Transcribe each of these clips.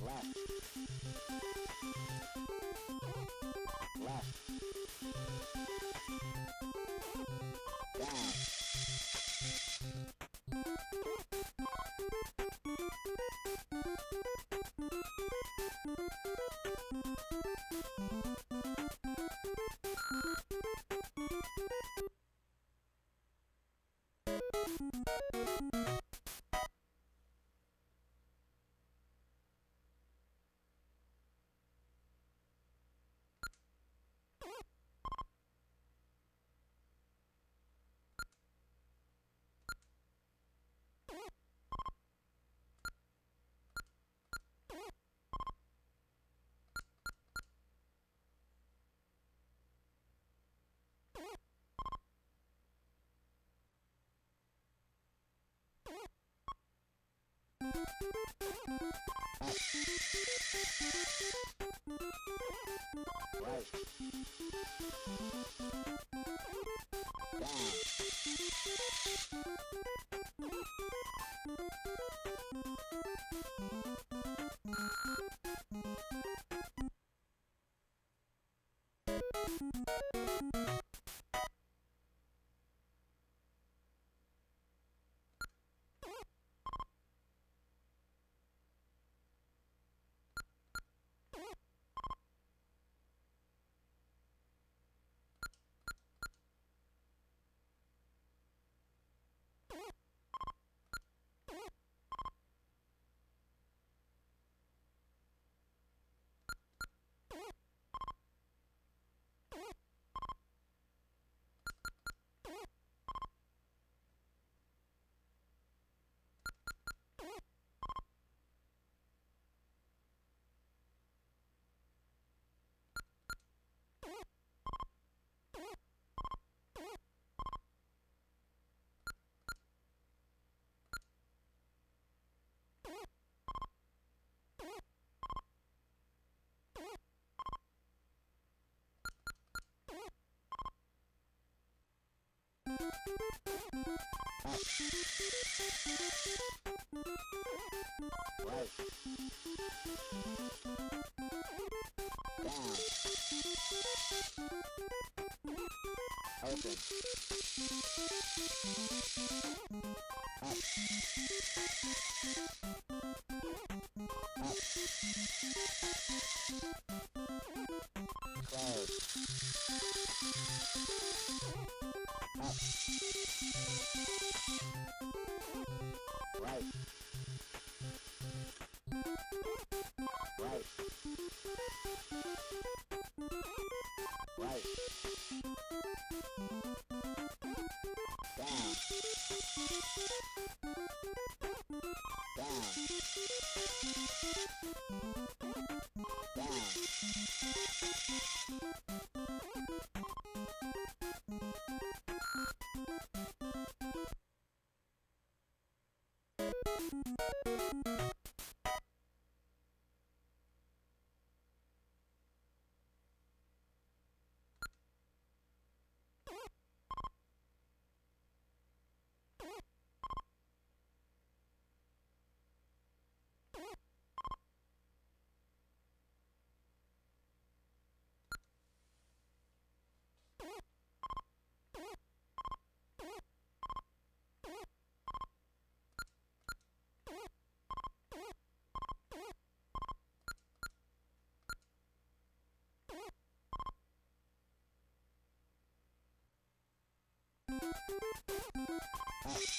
Left. You Open. Up. Wow. Down.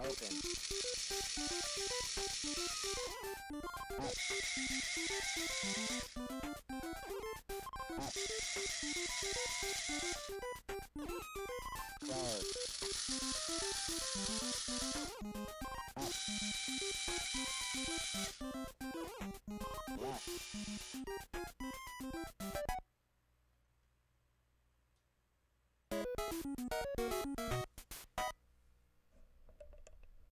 Open.